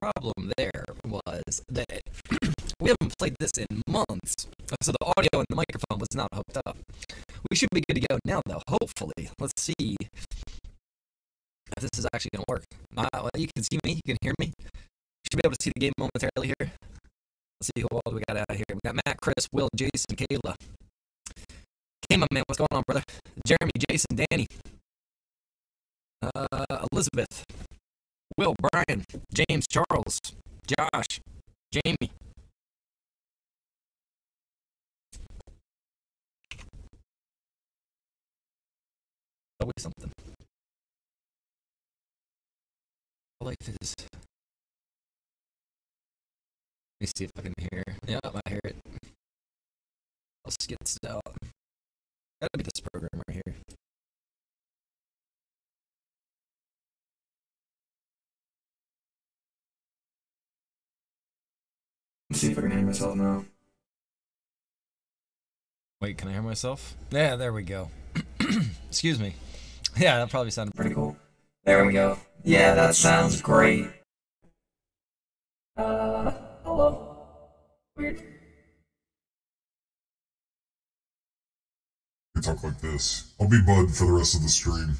problem there was that we haven't played this in months, so the audio and the microphone was not hooked up. We should be good to go now, though. Hopefully, let's see if this is actually going to work. Uh, you can see me, you can hear me. You should be able to see the game momentarily here. Let's see who else we got out here. We got Matt, Chris, Will, Jason, Kayla. Hey, my man, what's going on, brother? Jeremy, Jason, Danny, uh, Elizabeth, Will, Brian, James, Charles, Josh, Jamie. Always something. Life is. Let me see if I can hear. Yeah, I hear it. I'll this out. Gotta be this program right here. Let's see if I can hear myself now. Wait, can I hear myself? Yeah, there we go. Excuse me. Yeah, that probably sounded Pretty cool. There we go. Yeah, that sounds great. Uh, hello. Weird. I talk like this. I'll be Bud for the rest of the stream.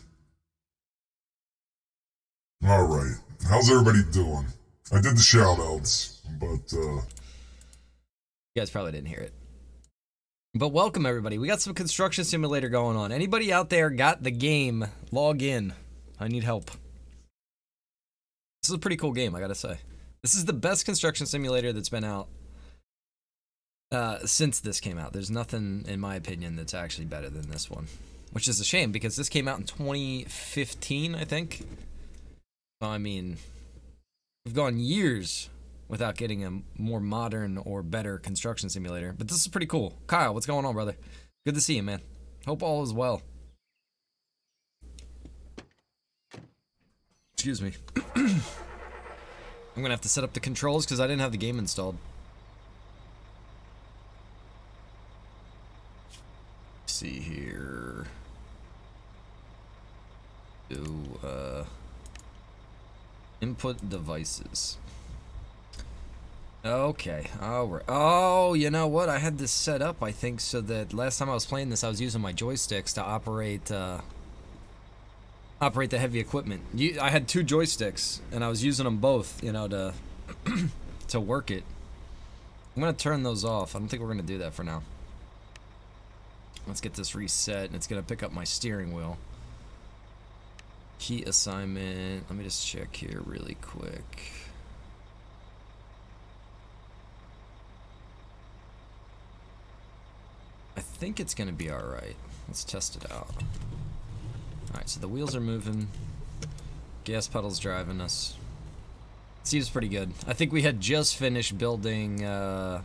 Alright. How's everybody doing? I did the shoutouts, but uh You guys probably didn't hear it. But welcome everybody. We got some construction simulator going on. Anybody out there got the game? Log in. I need help. This is a pretty cool game, I gotta say. This is the best construction simulator that's been out uh, since this came out. There's nothing, in my opinion, that's actually better than this one. Which is a shame because this came out in 2015, I think. I mean, we've gone years without getting a more modern or better construction simulator. But this is pretty cool. Kyle, what's going on, brother? Good to see you, man. Hope all is well. Excuse me. I'm gonna have to set up the controls because I didn't have the game installed. Let's see here. Do uh input devices. Okay. Oh, oh, you know what? I had this set up, I think, so that last time I was playing this, I was using my joysticks to operate, uh, operate the heavy equipment. You, I had two joysticks, and I was using them both, you know, to, to work it. I'm gonna turn those off. I don't think we're gonna do that for now. Let's get this reset, and it's gonna pick up my steering wheel. Key assignment. Let me just check here really quick. Think it's gonna be alright. Let's test it out. Alright, so the wheels are moving. Gas pedal's driving us. Seems pretty good. I think we had just finished building uh,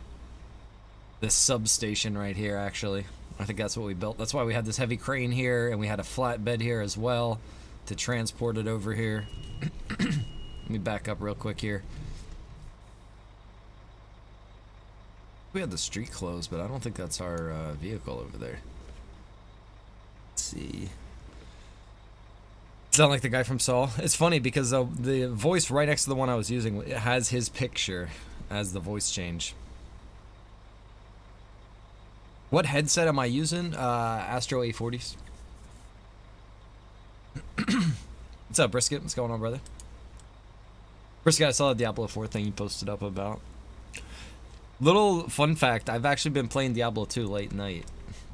this substation right here, actually. I think that's what we built. That's why we had this heavy crane here, and we had a flatbed here as well to transport it over here. Let me back up real quick here. We had the street closed, but I don't think that's our uh, vehicle over there. Let's see. Sound like the guy from Saw. It's funny because uh, the voice right next to the one I was using has his picture as the voice change. What headset am I using? Uh, Astro A40s. What's up, Brisket? What's going on, brother? Brisket, I saw the Diablo 4 thing you posted up about. Little fun fact, I've actually been playing Diablo 2 late night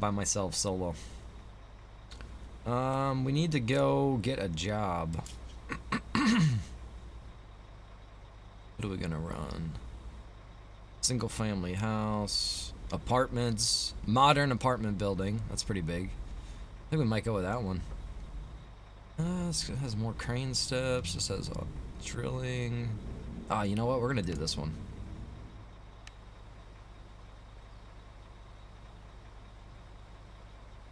by myself solo. Um, we need to go get a job. what are we gonna run? Single family house, apartments, modern apartment building. That's pretty big. I think we might go with that one. Uh, this has more crane steps. This has uh, drilling. Ah, you know what? We're gonna do this one.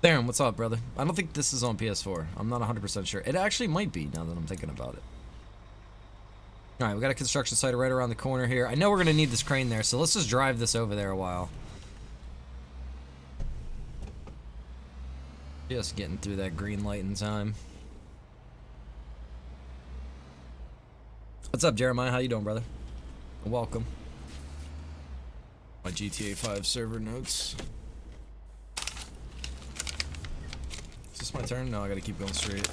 Darren, what's up, brother? I don't think this is on PS4. I'm not 100% sure. It actually might be, now that I'm thinking about it. Alright, we got a construction site right around the corner here. I know we're going to need this crane there, so let's just drive this over there a while. Just getting through that green light in time. What's up, Jeremiah? How you doing, brother? Welcome. My GTA 5 server notes. Is this my turn? No, I gotta keep going straight.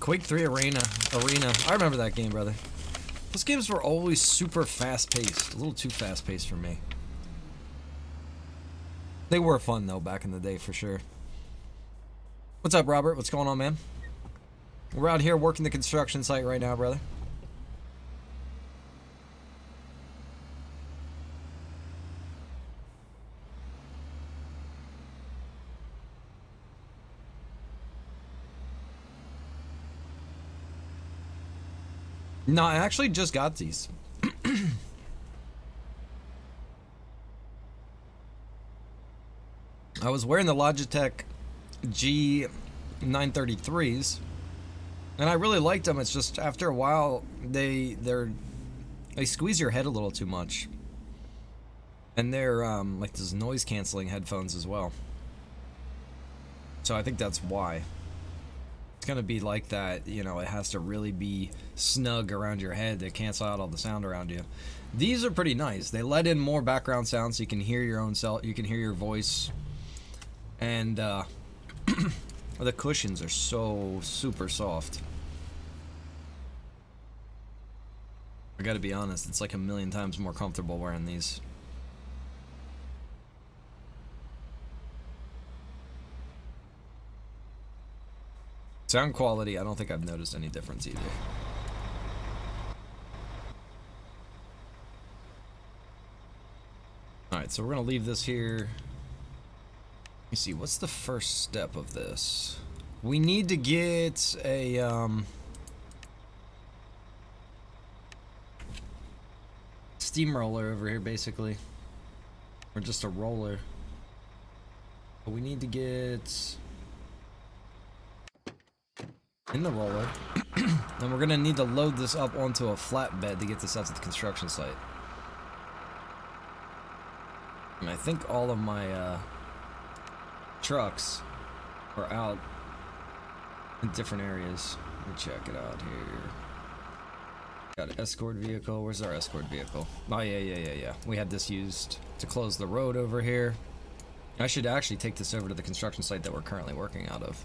Quake 3 Arena. Arena. I remember that game, brother. Those games were always super fast paced. A little too fast paced for me. They were fun, though, back in the day, for sure. What's up, Robert? What's going on, man? We're out here working the construction site right now, brother. No, I actually just got these. I was wearing the Logitech G933s, and I really liked them. It's just after a while they they're they squeeze your head a little too much, and they're um, like those noise canceling headphones as well. So I think that's why it's gonna be like that. You know, it has to really be snug around your head to cancel out all the sound around you. These are pretty nice. They let in more background sound so you can hear your own self. You can hear your voice, and uh, the cushions are so super soft. I gotta be honest, it's like a million times more comfortable wearing these. Sound quality, I don't think I've noticed any difference either. Alright, so we're gonna leave this here. Let me see, what's the first step of this? We need to get a, um... Steamroller over here, basically. Or just a roller. But we need to get in the roller. and we're gonna need to load this up onto a flatbed to get this out to the construction site. And I think all of my uh, trucks are out in different areas. Let me check it out here. Got an escort vehicle. Where's our escort vehicle? Oh, yeah, yeah, yeah, yeah. We had this used to close the road over here. I should actually take this over to the construction site that we're currently working out of.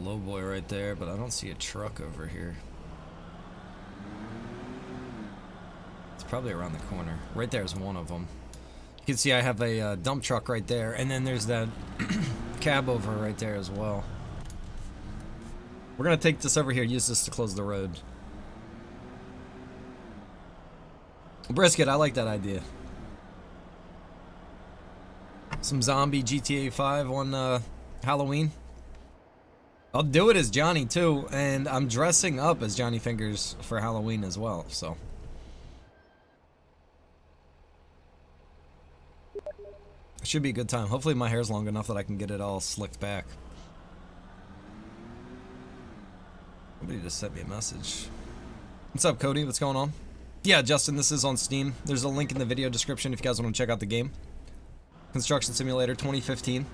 Got a low boy right there, but I don't see a truck over here. It's probably around the corner. Right there is one of them. You can see I have a uh, dump truck right there, and then there's that cab over right there as well. We're gonna take this over here, use this to close the road. Brisket, I like that idea. Some zombie GTA 5 on uh, Halloween. I'll do it as Johnny too, and I'm dressing up as Johnny Fingers for Halloween as well, so. It should be a good time. Hopefully my hair's long enough that I can get it all slicked back. Somebody just sent me a message. What's up, Cody? What's going on? Yeah, Justin, this is on Steam. There's a link in the video description if you guys want to check out the game. Construction Simulator 2015.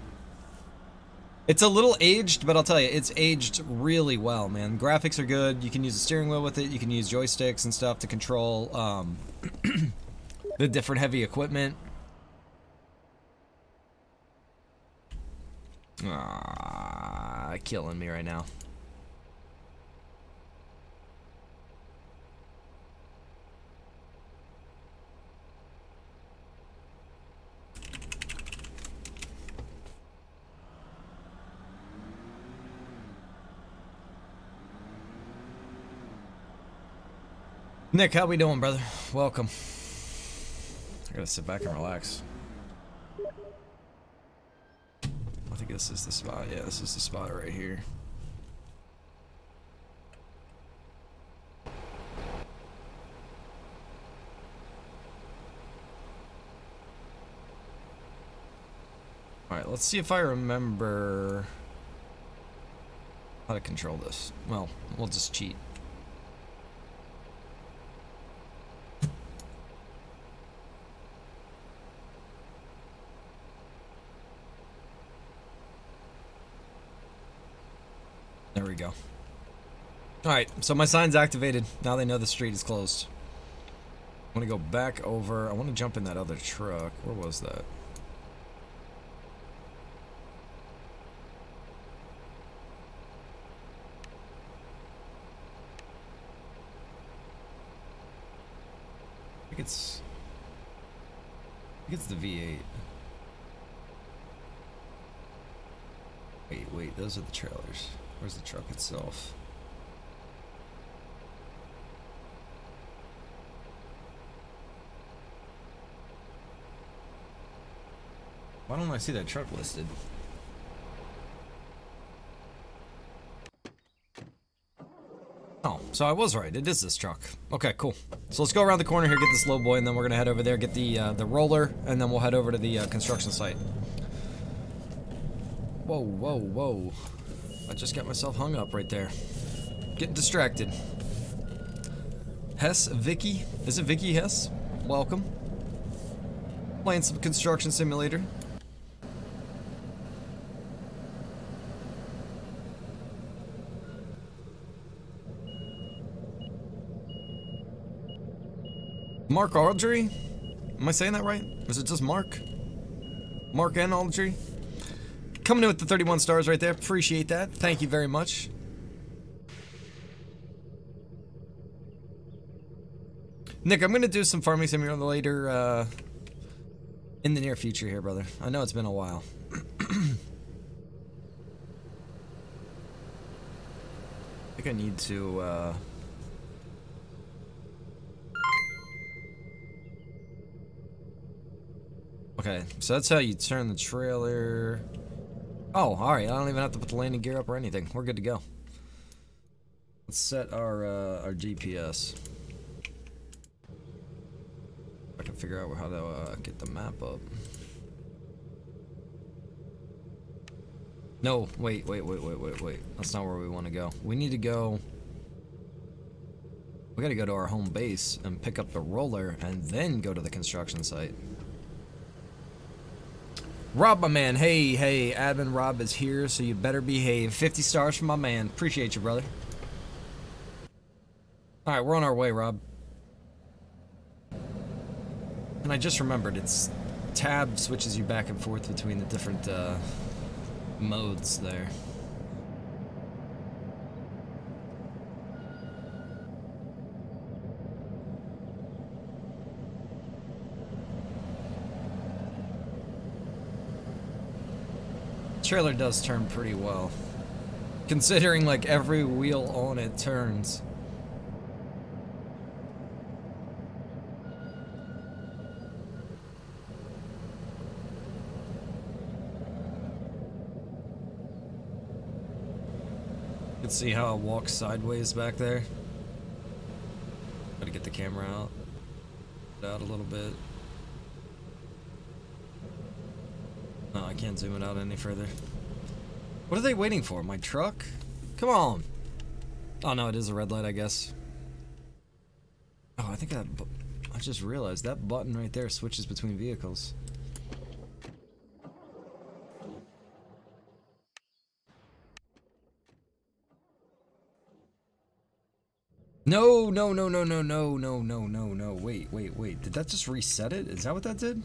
It's a little aged, but I'll tell you, it's aged really well, man. Graphics are good. You can use a steering wheel with it. You can use joysticks and stuff to control um, the different heavy equipment. Ah, killing me right now. Nick, how we doing, brother? Welcome. I gotta sit back and relax. I think this is the spot. Yeah, this is the spot right here. Alright, let's see if I remember how to control this. Well, we'll just cheat. Alright, so my sign's activated. Now they know the street is closed. I want to go back over. I want to jump in that other truck. Where was that? It's... I think it's the V8. Wait, wait, those are the trailers. Where's the truck itself? Why don't I see that truck listed? Oh, so I was right. It is this truck. Okay, cool. So let's go around the corner here, get this low boy, and then we're gonna head over there, get the uh, the roller, and then we'll head over to the uh, construction site. Whoa, whoa, whoa! I just got myself hung up right there. Getting distracted. Hess, Vicky, is it Vicky Hess? Welcome. Playing some construction simulator. Mark Aldry? Am I saying that right? Is it just Mark? Mark and Aldry? Coming in with the 31 stars right there. Appreciate that. Thank you very much. Nick, I'm gonna do some farming simulator uh, in the near future here, brother. I know it's been a while. I think I need to. Uh, Okay, so that's how you turn the trailer. Oh, alright, I don't even have to put the landing gear up or anything. We're good to go. Let's set our, uh, our GPS. I can figure out how to uh, get the map up. No, wait, wait, wait, wait, wait, wait. That's not where we want to go. We need to go... We gotta go to our home base and pick up the roller and then go to the construction site. Rob, my man. Hey, hey, admin Rob is here, so you better behave. 50 stars from my man. Appreciate you, brother. Alright, we're on our way, Rob. And I just remembered, it's tab switches you back and forth between the different uh, modes there. Trailer does turn pretty well. Considering like every wheel on it turns. You can see how it walks sideways back there. Gotta get the camera out. Out a little bit. No, I can't zoom it out any further. What are they waiting for? My truck? Come on. Oh no, it is a red light, I guess. Oh, I think that. I just realized that button right there switches between vehicles. No, no, no, no, no, no, no, no, no, no. Wait, wait, wait. Did that just reset it? Is that what that did?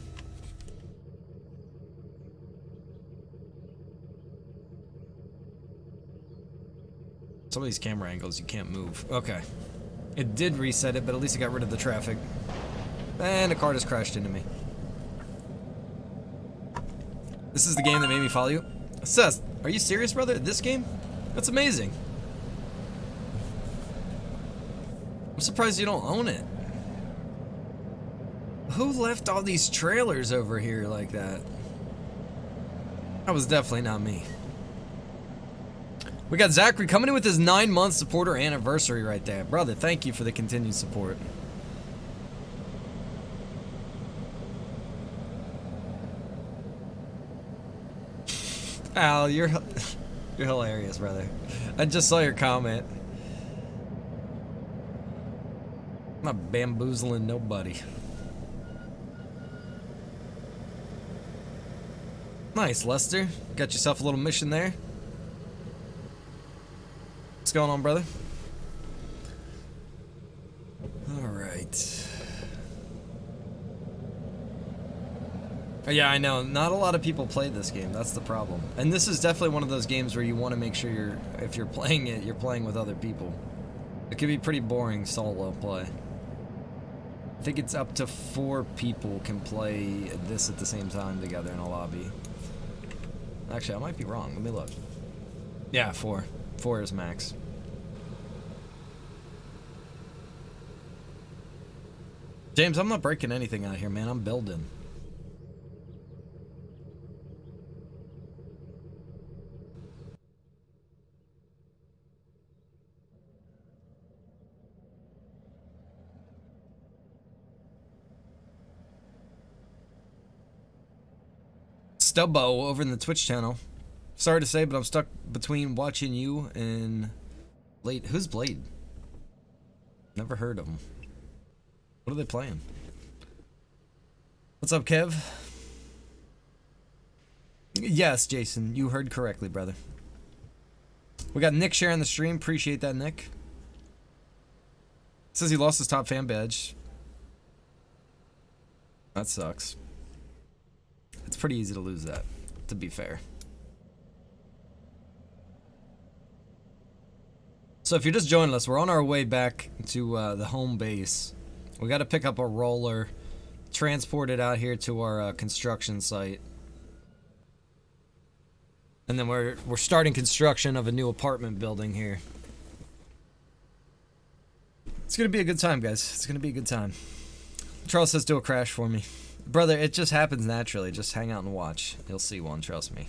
Some of these camera angles you can't move. Okay. It did reset it, but at least it got rid of the traffic. And a car just crashed into me. This is the game that made me follow you? Seth, are you serious, brother? This game? That's amazing. I'm surprised you don't own it. Who left all these trailers over here like that? That was definitely not me. We got Zachary coming in with his nine month supporter anniversary right there. Brother, thank you for the continued support. Al, you're you're hilarious, brother. I just saw your comment. I'm not bamboozling nobody. Nice, Lester. Got yourself a little mission there. What's going on, brother? Alright. Uh, yeah, I know. Not a lot of people play this game. That's the problem. And this is definitely one of those games where you want to make sure you're, if you're playing it, you're playing with other people. It can be pretty boring solo play. I think it's up to four people can play this at the same time together in a lobby. Actually, I might be wrong. Let me look. Yeah, four. Four is max. James, I'm not breaking anything out here, man. I'm building. Stubbo over in the Twitch channel. Sorry to say, but I'm stuck between watching you and Blade. Who's Blade? Never heard of him. What are they playing? What's up, Kev? Yes, Jason, you heard correctly, brother. We got Nick sharing the stream. Appreciate that, Nick. Says he lost his top fan badge. That sucks. It's pretty easy to lose that, to be fair. So if you're just joining us, we're on our way back to uh, the home base. We got to pick up a roller, transport it out here to our uh, construction site. And then we're we're starting construction of a new apartment building here. It's gonna be a good time, guys. It's gonna be a good time. Charles says do a crash for me. Brother, it just happens naturally. Just hang out and watch. You'll see one, trust me.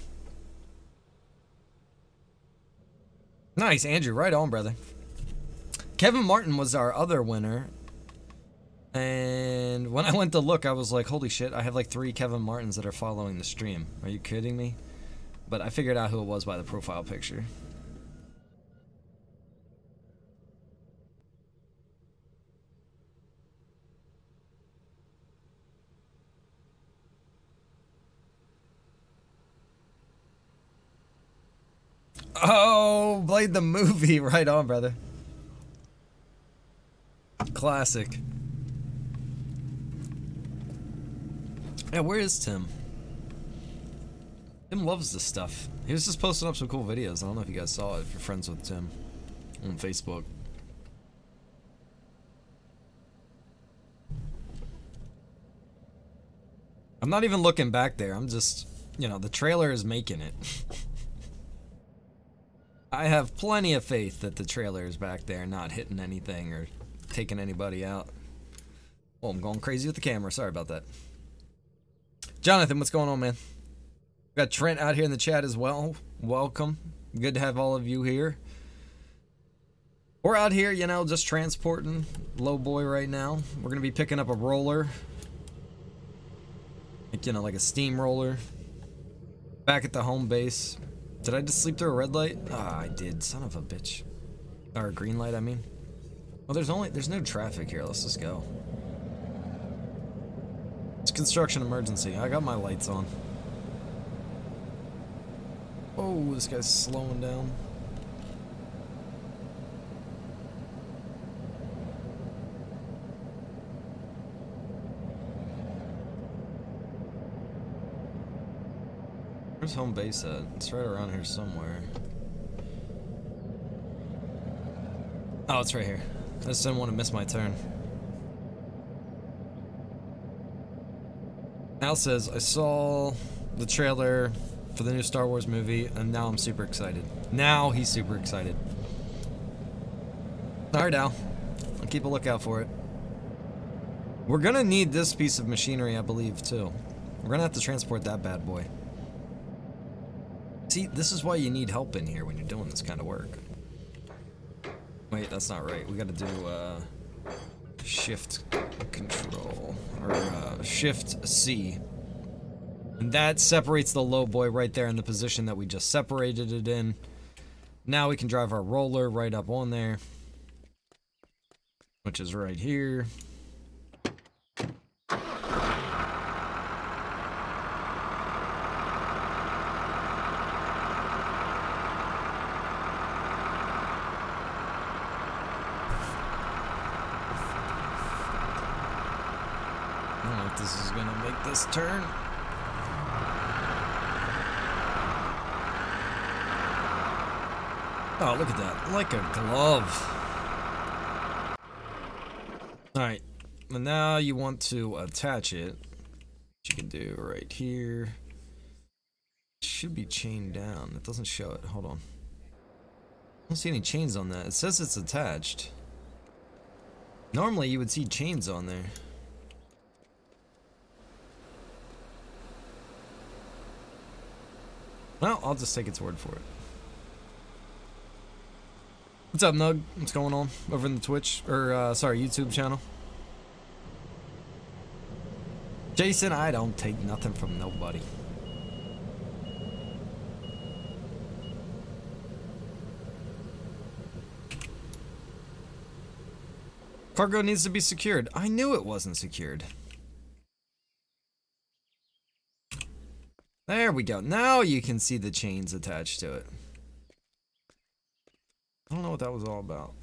Nice, Andrew. Right on, brother. Kevin Martin was our other winner. And when I went to look, I was like, holy shit, I have like three Kevin Martins that are following the stream. Are you kidding me? But I figured out who it was by the profile picture. Oh, Blade the movie. Right on, brother. Classic. Yeah, where is Tim? Tim loves this stuff. He was just posting up some cool videos. I don't know if you guys saw it, if you're friends with Tim on Facebook. I'm not even looking back there. I'm just, you know, the trailer is making it. I have plenty of faith that the trailer is back there not hitting anything or taking anybody out. Oh, I'm going crazy with the camera. Sorry about that. Jonathan, what's going on, man? We got Trent out here in the chat as well. Welcome. Good to have all of you here. We're out here, you know, just transporting low boy right now. We're going to be picking up a roller. Like, you know, like a steamroller. Back at the home base. Did I just sleep through a red light? Ah, I did. Son of a bitch. Or a green light, I mean. Well, there's only, there's no traffic here. Let's just go. It's construction emergency. I got my lights on. Oh, this guy's slowing down. Where's home base at? It's right around here somewhere. Oh, it's right here. I just didn't want to miss my turn. Al says, I saw the trailer for the new Star Wars movie, and now I'm super excited. Now he's super excited. Alright, Al. I'll keep a lookout for it. We're gonna need this piece of machinery, I believe, too. We're gonna have to transport that bad boy. See, this is why you need help in here when you're doing this kind of work. Wait, that's not right. We gotta do, uh, shift control, or, uh, shift C. And that separates the low boy right there in the position that we just separated it in. Now we can drive our roller right up on there. Which is right here. think this is gonna make this turn. Oh, look at that. Like a glove. Alright. And now you want to attach it. Which you can do right here. It should be chained down. It doesn't show it. Hold on. I don't see any chains on that. It says it's attached. Normally you would see chains on there. Well, I'll just take its word for it. What's up, Nug? What's going on over in the Twitch or uh, sorry YouTube channel? Jason, I don't take nothing from nobody. Cargo needs to be secured. I knew it wasn't secured. There we go. Now you can see the chains attached to it. I don't know what that was all about.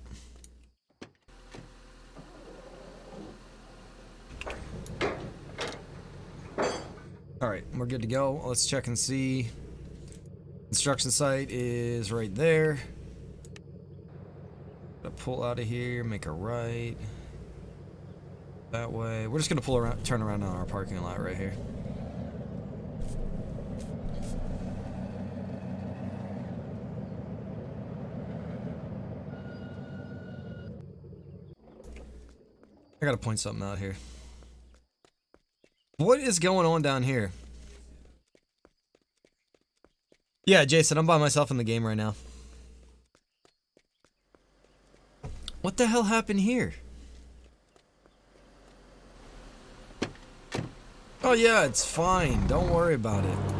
Alright, we're good to go. Let's check and see. Construction site is right there. Gotta pull out of here, make a right. That way. We're just gonna pull around, turn around on our parking lot right here. I gotta point something out here. What is going on down here? Yeah, Jason, I'm by myself in the game right now. What the hell happened here? Oh yeah, it's fine. Don't worry about it.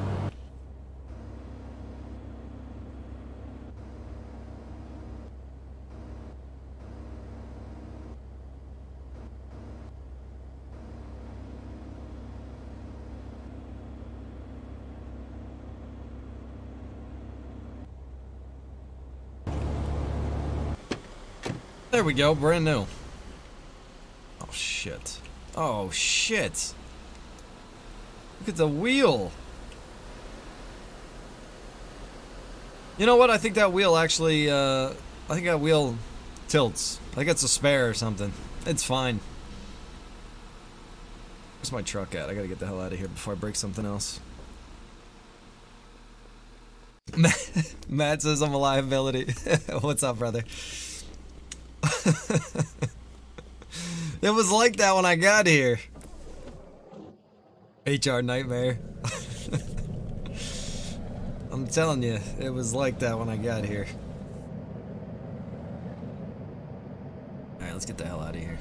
There we go, brand new. Oh shit. Oh shit. Look at the wheel. You know what? I think that wheel actually, uh, I think that wheel tilts. I think it's a spare or something. It's fine. Where's my truck at? I gotta get the hell out of here before I break something else. Matt says I'm a liability. What's up, brother? it was like that when I got here. HR nightmare. I'm telling you, it was like that when I got here. Alright, let's get the hell out of here.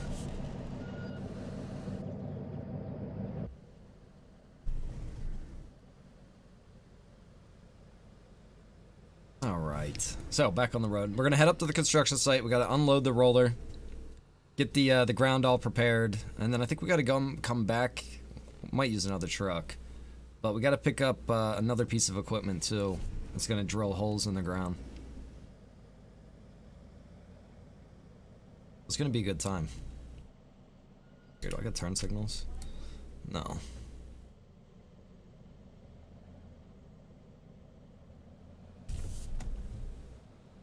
Alright, so back on the road. We're gonna head up to the construction site. We gotta unload the roller, get the uh, the ground all prepared, and then I think we gotta go come back. Might use another truck, but we gotta pick up uh, another piece of equipment too. It's gonna drill holes in the ground. It's gonna be a good time. Here, do I get turn signals? No.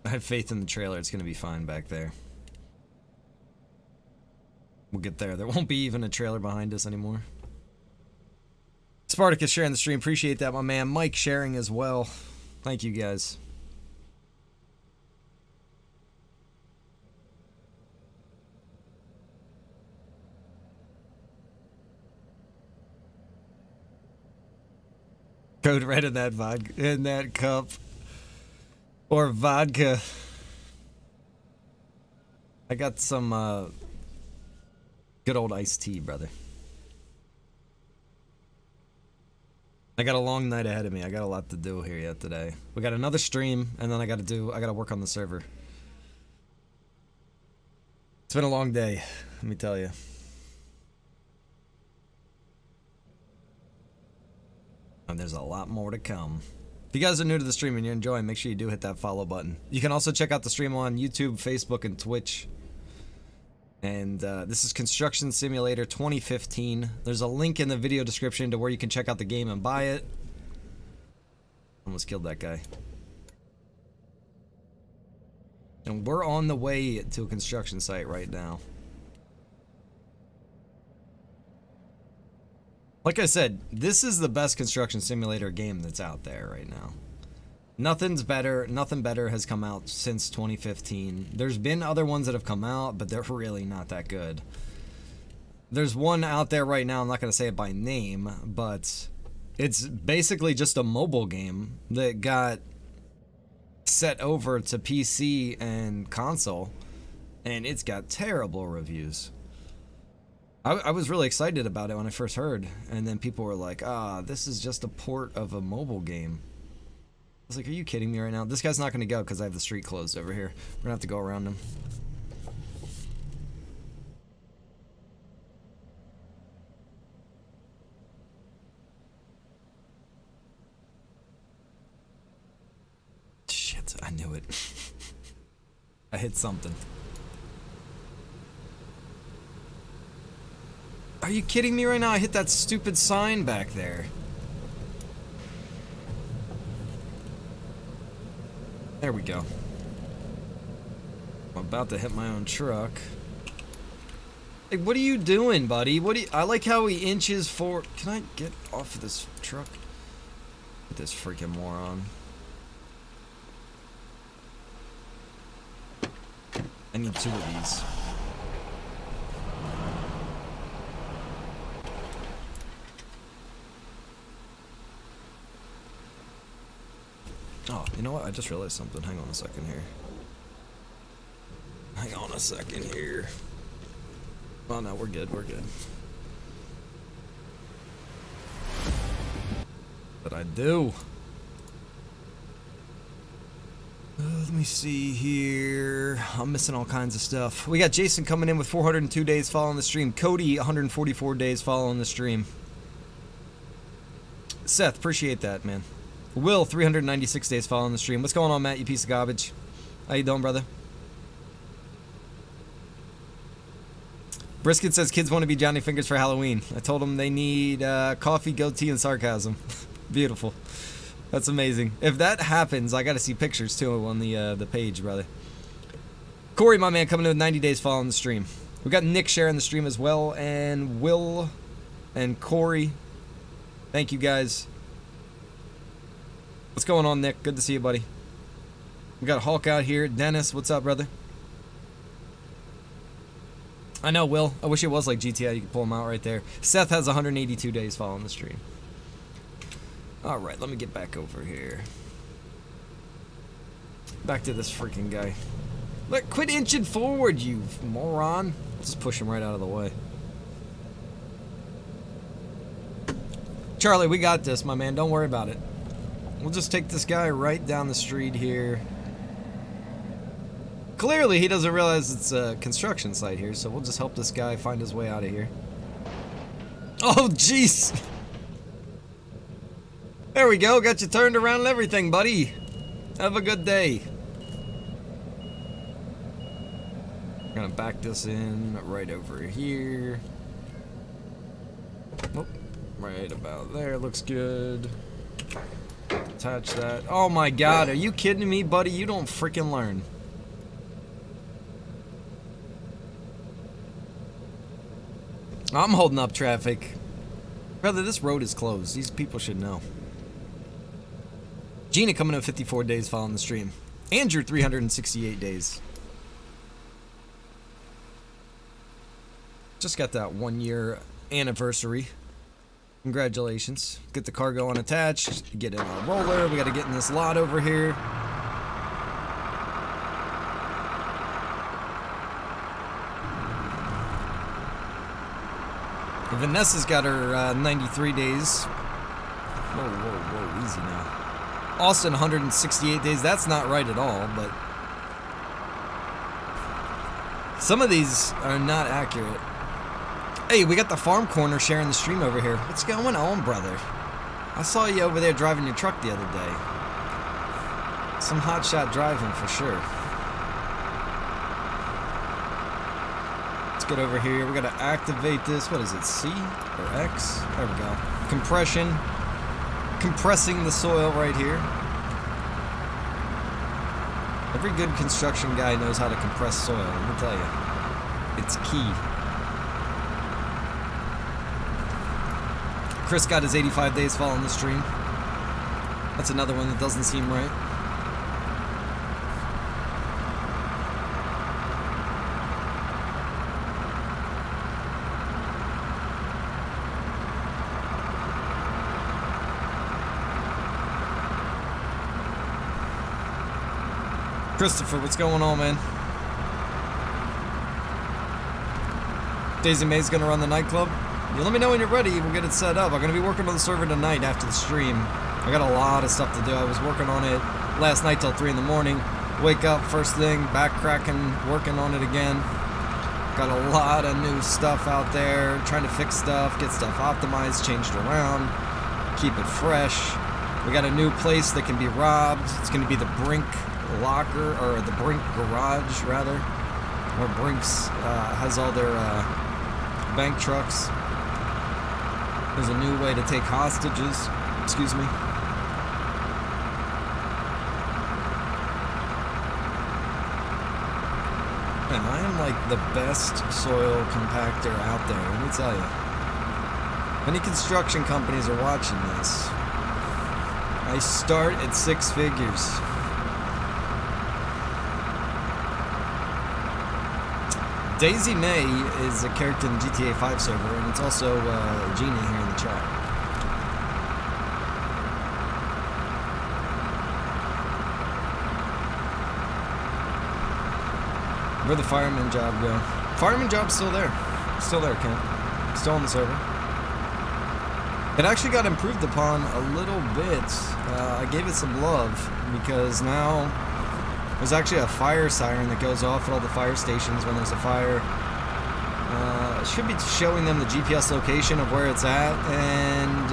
I have faith in the trailer. It's going to be fine back there. We'll get there. There won't be even a trailer behind us anymore. Spartacus sharing the stream. Appreciate that, my man. Mike sharing as well. Thank you, guys. Code red in that vodka in that cup. Or vodka. I got some uh, good old iced tea, brother. I got a long night ahead of me. I got a lot to do here yet today. We got another stream, and then I got to do. I got to work on the server. It's been a long day, let me tell you. And there's a lot more to come. If you guys are new to the stream and you're enjoying, make sure you do hit that follow button. You can also check out the stream on YouTube, Facebook, and Twitch. And uh, this is Construction Simulator 2015. There's a link in the video description to where you can check out the game and buy it. Almost killed that guy. And we're on the way to a construction site right now. Like I said, this is the best construction simulator game that's out there right now. Nothing's better. Nothing better has come out since 2015. There's been other ones that have come out, but they're really not that good. There's one out there right now. I'm not going to say it by name, but it's basically just a mobile game that got set over to PC and console, and it's got terrible reviews. I, I, was really excited about it when I first heard, and then people were like, "Ah, this is just a port of a mobile game." I was like, "Are you kidding me right now? This guy's not going to go because I have the street closed over here. We're gonna have to go around him." Shit, I knew it. I hit something. Are you kidding me right now? I hit that stupid sign back there. There we go. I'm about to hit my own truck. Like, what are you doing, buddy? What do you, I like how he inches for. Can I get off of this truck? This freaking moron. I need two of these. You know what? I just realized something. Hang on a second here. Hang on a second here. Oh no, we're good. We're good. But I do. Uh, let me see here. I'm missing all kinds of stuff. We got Jason coming in with 402 days following the stream. Cody, 144 days following the stream. Seth, appreciate that, man. Will, 396 days following the stream. What's going on, Matt, you piece of garbage? How you doing, brother? Brisket says kids want to be Johnny Fingers for Halloween. I told them they need uh, coffee, goatee, and sarcasm. Beautiful. That's amazing. If that happens, I got to see pictures too on the uh, the page, brother. Corey, my man, coming in with 90 days following the stream. We got Nick sharing the stream as well, and Will and Corey. Thank you guys. What's going on, Nick? Good to see you, buddy. We got Hulk out here. Dennis, what's up, brother? I know, Will. I wish it was like GTA. You could pull him out right there. Seth has 182 days following the stream. All right, let me get back over here. Back to this freaking guy. Look, quit inching forward, you moron. Just push him right out of the way. Charlie, we got this, my man. Don't worry about it. We'll just take this guy right down the street here. Clearly, he doesn't realize it's a construction site here, so we'll just help this guy find his way out of here. Oh, jeez! There we go, got you turned around and everything, buddy. Have a good day. Gonna back this in right over here. Oh, right about there, looks good. Attach that. Oh my god, are you kidding me, buddy? You don't freaking learn. I'm holding up traffic. Brother, this road is closed. These people should know. Gina coming up 54 days following the stream. Andrew, 368 days. Just got that one year anniversary. Congratulations. Get the cargo unattached. Get in our roller. We got to get in this lot over here. Vanessa's got her uh, 93 days. Whoa, whoa, whoa, easy now. Austin, 168 days. That's not right at all, but some of these are not accurate. Hey, we got the farm corner sharing the stream over here. What's going on, brother? I saw you over there driving your truck the other day. Some hotshot driving for sure. Let's get over here. We gotta activate this. What is it? C or X? There we go. Compression. Compressing the soil right here. Every good construction guy knows how to compress soil, let me tell you. It's key. Chris got his 85 days following the stream. That's another one that doesn't seem right. Christopher, what's going on, man? Daisy May's gonna run the nightclub. You let me know when you're ready. We'll get it set up. I'm gonna be working on the server tonight after the stream. I got a lot of stuff to do. I was working on it last night till three in the morning. Wake up first thing, back cracking, working on it again. Got a lot of new stuff out there. Trying to fix stuff, get stuff optimized, changed around, keep it fresh. We got a new place that can be robbed. It's gonna be the Brink locker or the Brink garage rather, where Brinks uh, has all their uh, bank trucks. There's a new way to take hostages. Excuse me. And I am like the best soil compactor out there, let me tell you. Many construction companies are watching this. I start at six figures. Daisy May is a character in the GTA 5 server, and it's also uh, Genie here in the chat. Where'd the fireman job go? Fireman job's still there. Still there, Kent. Still on the server. It actually got improved upon a little bit. Uh, I gave it some love because now there's actually a fire siren that goes off at all the fire stations when there's a fire. Uh, should be showing them the GPS location of where it's at and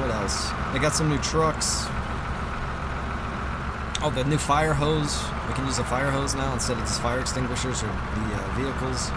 what else? They got some new trucks. Oh, the new fire hose. We can use a fire hose now instead of just fire extinguishers or the uh, vehicles.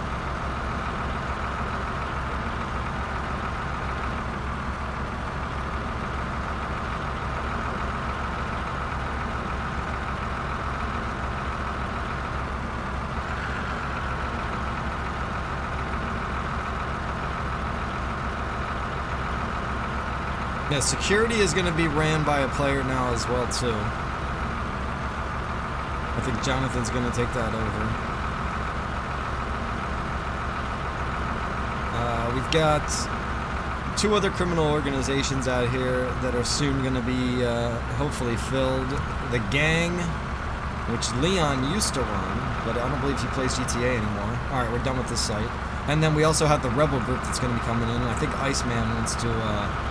Yeah, security is going to be ran by a player now as well too. I think Jonathan's going to take that over. Uh, we've got two other criminal organizations out here that are soon going to be uh, hopefully filled. The Gang, which Leon used to run, but I don't believe he plays GTA anymore. All right, we're done with this site. And then we also have the Rebel group that's going to be coming in, I think Iceman wants to uh,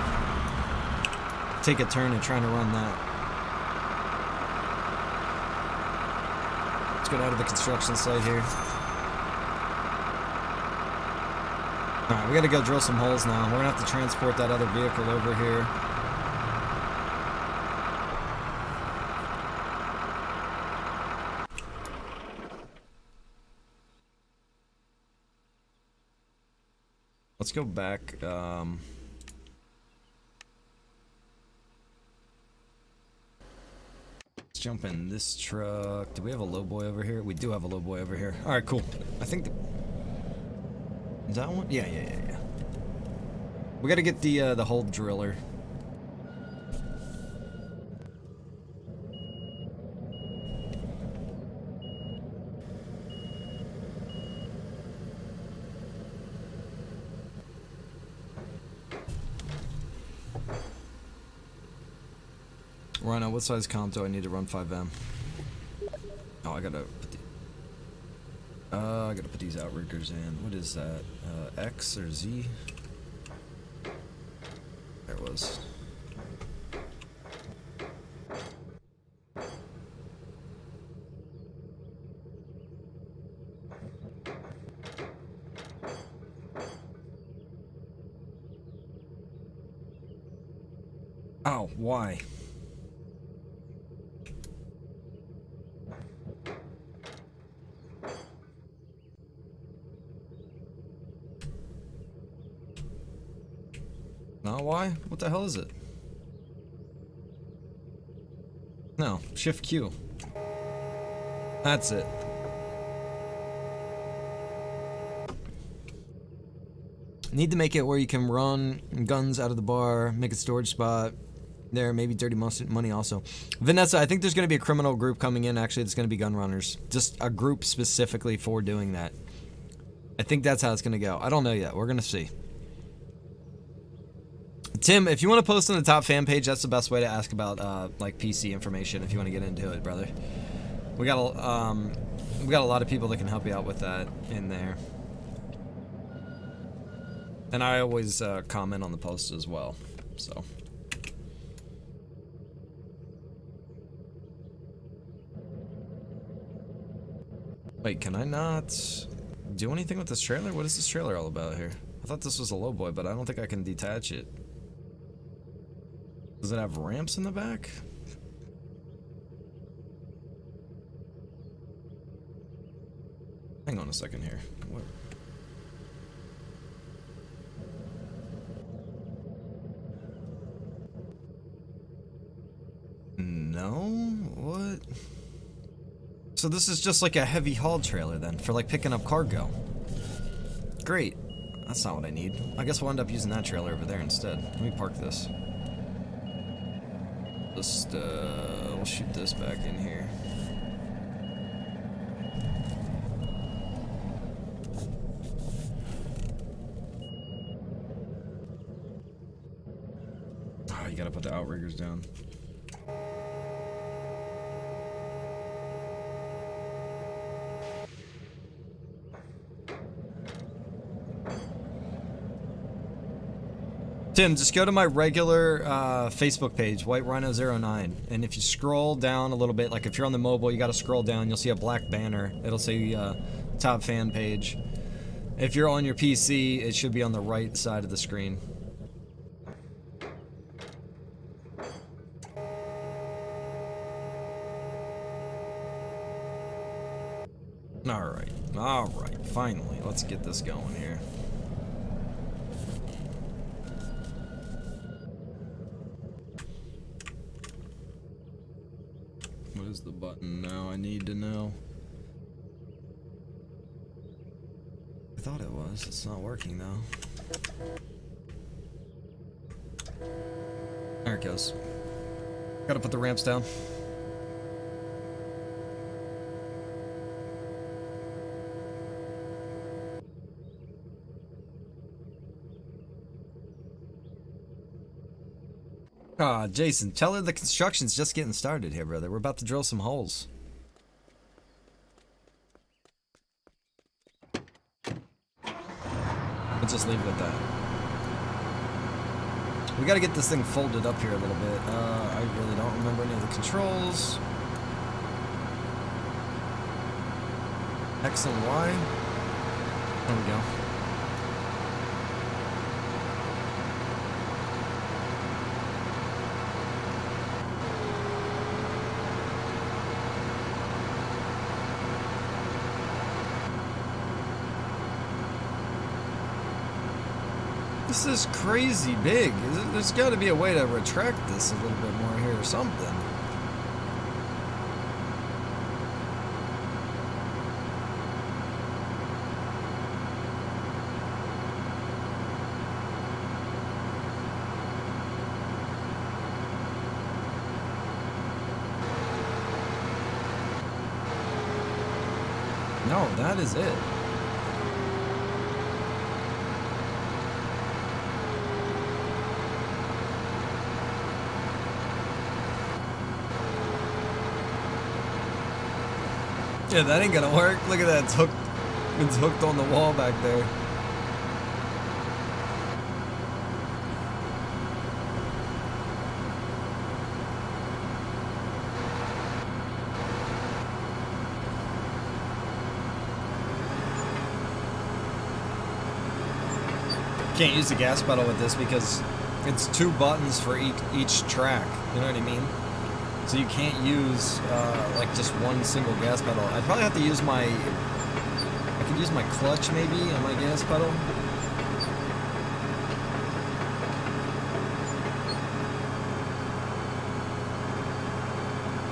take a turn and trying to run that. Let's get out of the construction site here. Alright, we gotta go drill some holes now. We're gonna have to transport that other vehicle over here. Let's go back. Um, jump in this truck. Do we have a low boy over here? We do have a low boy over here. All right, cool. I think. The, is that one? Yeah, yeah, yeah, yeah. We got to get the uh, the hole driller. Rhino, what size comp do I need to run 5M? Oh, I gotta put the, uh, I gotta put these outriggers in. What is that? Uh, X or Z? There it was. Oh, why? Not why? What the hell is it? No, Shift Q. That's it. Need to make it where you can run guns out of the bar, make a storage spot there, maybe dirty money also. Vanessa, I think there's going to be a criminal group coming in. Actually, it's going to be gun runners. Just a group specifically for doing that. I think that's how it's going to go. I don't know yet. We're going to see. Tim, if you want to post on the top fan page, that's the best way to ask about uh, like PC information. If you want to get into it, brother, we got a um, we got a lot of people that can help you out with that in there. And I always uh, comment on the post as well. So. Wait, can I not do anything with this trailer? What is this trailer all about here? I thought this was a low boy, but I don't think I can detach it. Does it have ramps in the back? Hang on a second here. What? No? What? So this is just like a heavy haul trailer then, for like picking up cargo. Great. That's not what I need. I guess we'll end up using that trailer over there instead. Let me park this. Just, uh, we'll shoot this back in here. Oh, you gotta put the outriggers down. Tim, just go to my regular uh, Facebook page, White Rhino 09 and if you scroll down a little bit, like if you're on the mobile, you got to scroll down. You'll see a black banner. It'll say uh, top fan page. If you're on your PC, it should be on the right side of the screen. All right, all right. Finally, let's get this going here. The button now? I need to know. I thought it was. It's not working though. There it goes. Gotta put the ramps down. Ah, Jason, tell her the construction's just getting started here, brother. We're about to drill some holes. Let's just leave it at that. We gotta get this thing folded up here a little bit. Uh, I really don't remember any of the controls. X and Y. There we go. This is crazy big. There's got to be a way to retract this a little bit more here or something. No, that is it. Yeah, that ain't gonna work. Look at that, it's hooked. It's hooked on the wall back there. Can't use the gas pedal with this because it's two buttons for each each track. You know what I mean? So you can't use uh, like just one single gas pedal. i probably have to use my, I could use my clutch maybe on my gas pedal.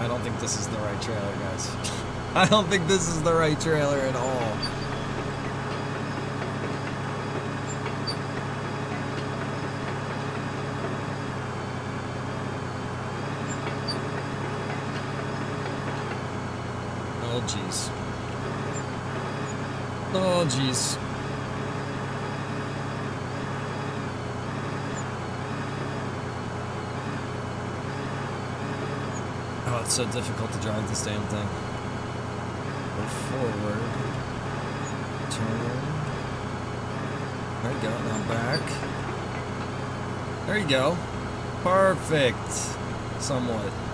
I don't think this is the right trailer, guys. I don't think this is the right trailer at all. Jeez. Oh, jeez. Oh, it's so difficult to drive this damn thing. Go forward. Turn. There you go, now back. There you go. Perfect. Somewhat.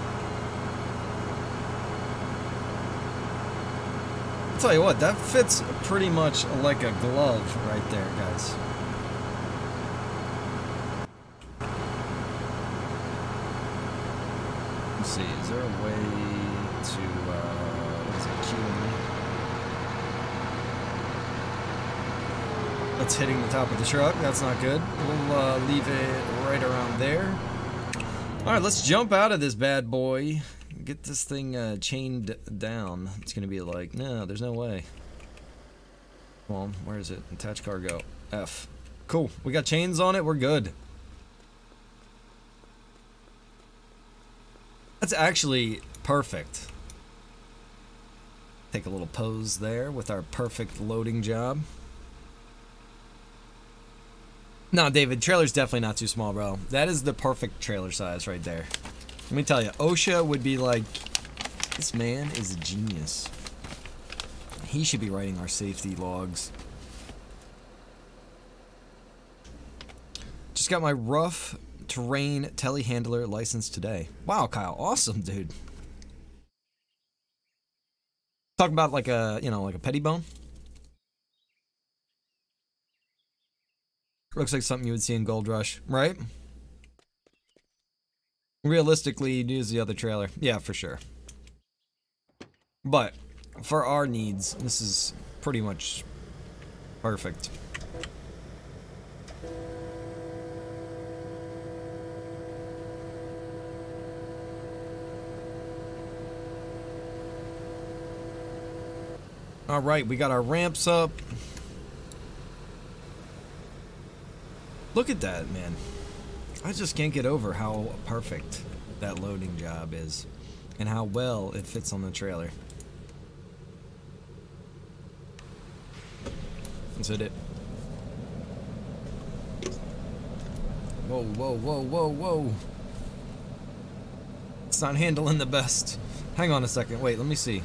Tell you what, that fits pretty much like a glove right there, guys. Let's see, is there a way to, uh, what is it, Q&A? That's hitting the top of the truck, that's not good. We'll uh, leave it right around there. Alright, let's jump out of this bad boy. Get this thing uh, chained down. It's gonna be like, no, there's no way. Come on, where is it? Attach cargo. F. Cool, we got chains on it, we're good. That's actually perfect. Take a little pose there with our perfect loading job. No, David, trailer's definitely not too small, bro. That is the perfect trailer size right there. Let me tell you, OSHA would be like, this man is a genius. He should be writing our safety logs. Just got my rough terrain telehandler license today. Wow, Kyle, awesome, dude. Talk about like a, you know, like a Pettibone. Looks like something you would see in Gold Rush, right? Realistically, you'd use the other trailer. Yeah, for sure. But, for our needs, this is pretty much perfect. All right, we got our ramps up. Look at that, man. I just can't get over how perfect that loading job is and how well it fits on the trailer. Hit it. Whoa, whoa, whoa, whoa, whoa. It's not handling the best. Hang on a second. Wait, let me see.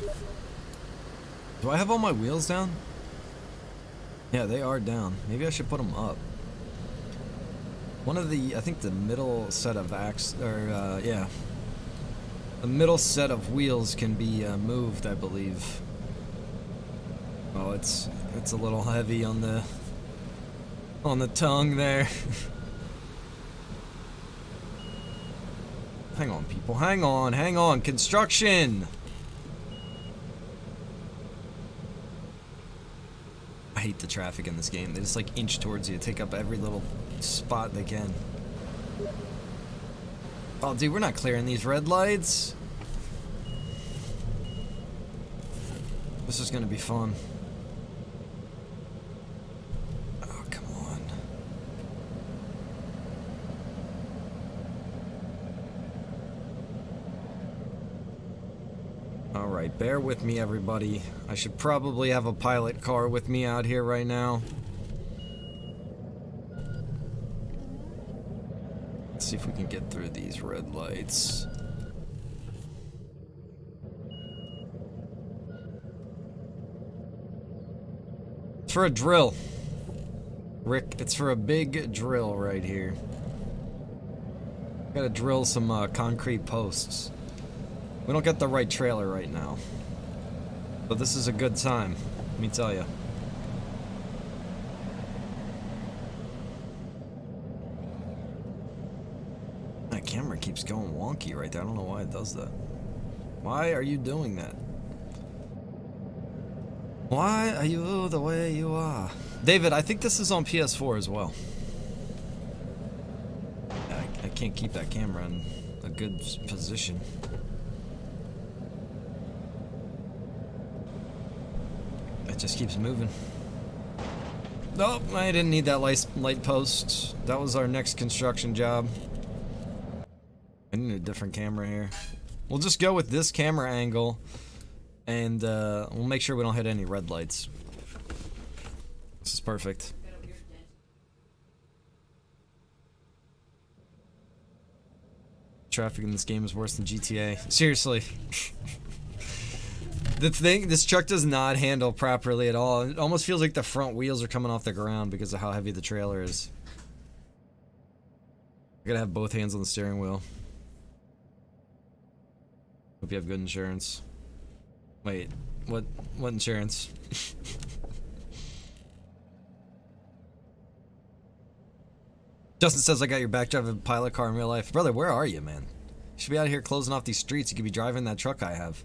Do I have all my wheels down? Yeah, they are down. Maybe I should put them up. One of the, I think the middle set of ax, or uh, yeah, the middle set of wheels can be uh, moved, I believe. Oh, it's it's a little heavy on the on the tongue there. hang on, people. Hang on, hang on. Construction. I hate the traffic in this game. They just like inch towards you, take up every little spot again. Oh, dude, we're not clearing these red lights. This is gonna be fun. Oh, come on. Alright, bear with me, everybody. I should probably have a pilot car with me out here right now. See if we can get through these red lights. It's for a drill. Rick, it's for a big drill right here. Gotta drill some uh, concrete posts. We don't get the right trailer right now. But this is a good time, let me tell you. right there. I don't know why it does that. Why are you doing that? Why are you the way you are? David, I think this is on PS4 as well. I, I can't keep that camera in a good position. It just keeps moving. Nope, oh, I didn't need that light, light post. That was our next construction job. I need a different camera here. We'll just go with this camera angle, and uh, we'll make sure we don't hit any red lights. This is perfect. Traffic in this game is worse than GTA. Seriously. the thing, this truck does not handle properly at all. It almost feels like the front wheels are coming off the ground because of how heavy the trailer is. I gotta have both hands on the steering wheel. Hope you have good insurance. Wait, what? What insurance? Justin says I got your back driving a pilot car in real life. Brother, where are you, man? You should be out here closing off these streets. You could be driving that truck I have.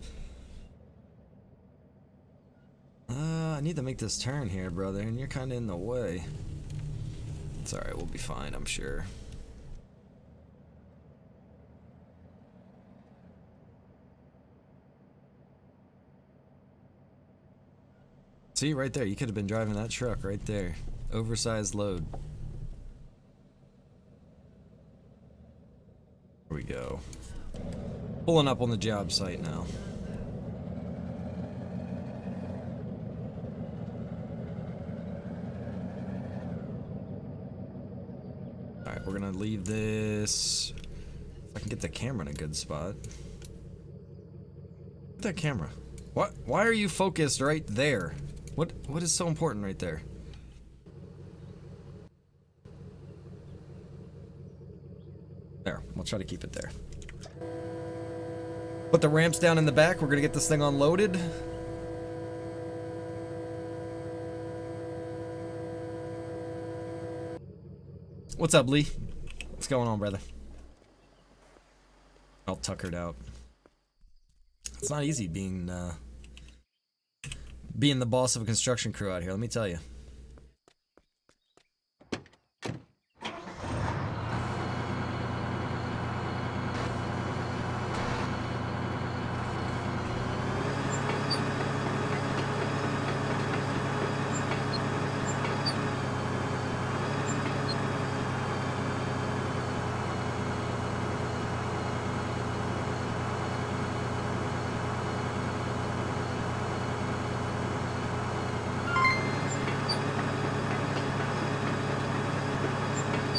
Uh, I need to make this turn here, brother, and you're kind of in the way. It's alright, we'll be fine, I'm sure. See, right there, you could have been driving that truck right there. Oversized load. Here we go. Pulling up on the job site now. Alright, we're gonna leave this. If I can get the camera in a good spot. Get that camera. What? Why are you focused right there? What? What is so important right there? There. We'll try to keep it there. Put the ramps down in the back. We're gonna get this thing unloaded. What's up, Lee? What's going on, brother? All tuckered out. It's not easy being uh, being the boss of a construction crew out here. Let me tell you.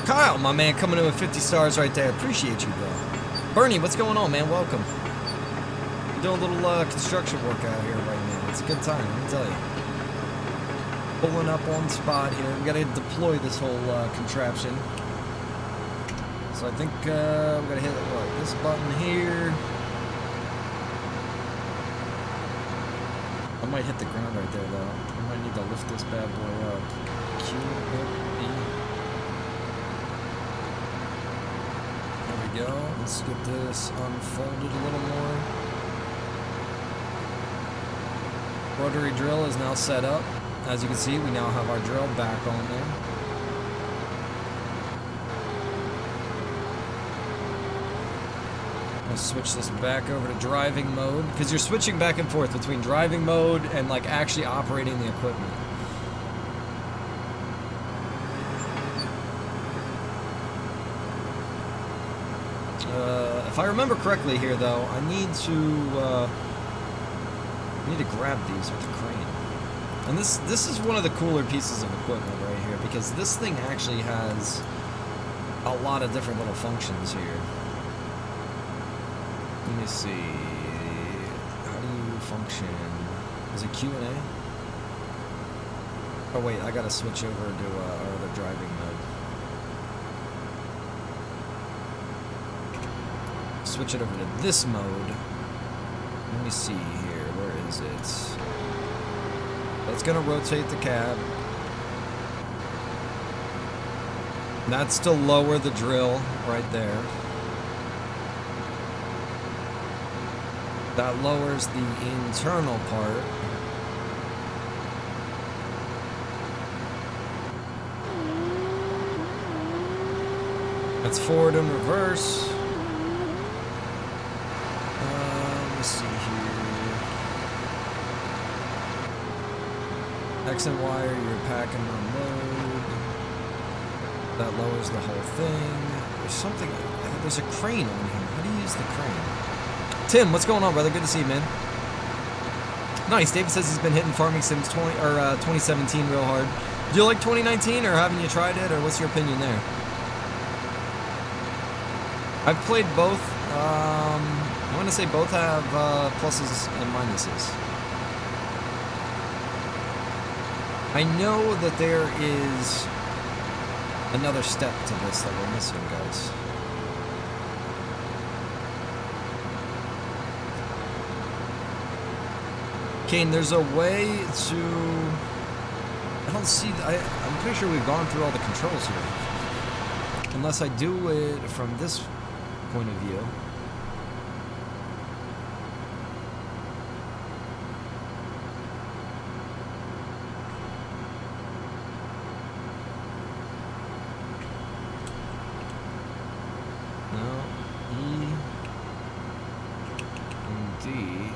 Kyle, my man, coming in with 50 stars right there. Appreciate you, bro. Bernie, what's going on, man? Welcome. Doing a little uh, construction work out here right now. It's a good time, let me tell you. Pulling up on spot here. We gotta deploy this whole uh, contraption. So I think uh, we gotta hit what, this button here. I might hit the ground right there, though. I might need to lift this bad boy up. Q, hit E. There go. Let's get this unfolded a little more. Rotary drill is now set up. As you can see, we now have our drill back on there. I'll switch this back over to driving mode because you're switching back and forth between driving mode and like actually operating the equipment. Uh, if I remember correctly here, though, I need to uh, I need to grab these with the crane. And this this is one of the cooler pieces of equipment right here because this thing actually has a lot of different little functions here. Let me see. How do you function? Is it Q and A? Oh wait, I gotta switch over to uh, our other driving mode. Switch it over to this mode. Let me see here. Where is it? That's gonna rotate the cab. That's to lower the drill right there. That lowers the internal part. That's forward and reverse. Y are your pack and unload. That lowers the whole thing. There's something. There's a crane on here. How do you use the crane? Tim, what's going on, brother? Good to see you, man. Nice. David says he's been hitting Farming Sims 20 or uh, 2017 real hard. Do you like 2019, or haven't you tried it, or what's your opinion there? I've played both. Um, I want to say both have uh, pluses and minuses. I know that there is another step to this that we're missing, guys. Kane, there's a way to. I don't see. I, I'm pretty sure we've gone through all the controls here. Unless I do it from this point of view. No, E and D.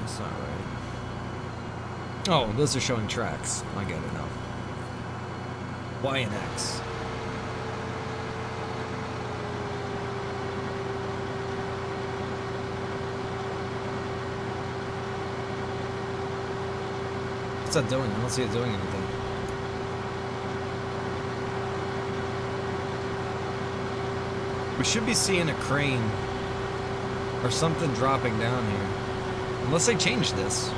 That's not right. Oh, those are showing tracks. I get it now. Y and X. What's that doing? I don't see it doing anything. We should be seeing a crane or something dropping down here. Unless they change this.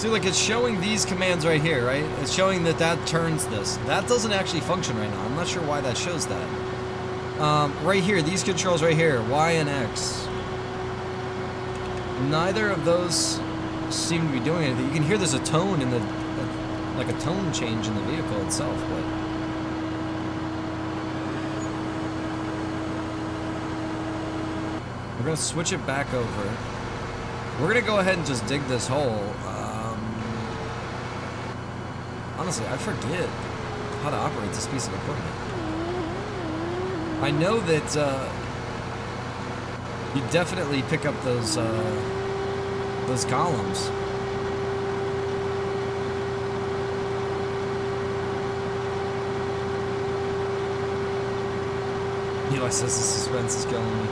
See, like it's showing these commands right here, right? It's showing that that turns this. That doesn't actually function right now. I'm not sure why that shows that. Um, right here, these controls right here, Y and X. Neither of those seem to be doing anything. You can hear there's a tone in the, like a tone change in the vehicle itself, but. We're gonna switch it back over. We're gonna go ahead and just dig this hole. Um, honestly, I forget how to operate this piece of equipment. I know that uh, you definitely pick up those uh, those columns. Eli says the suspense is killing me.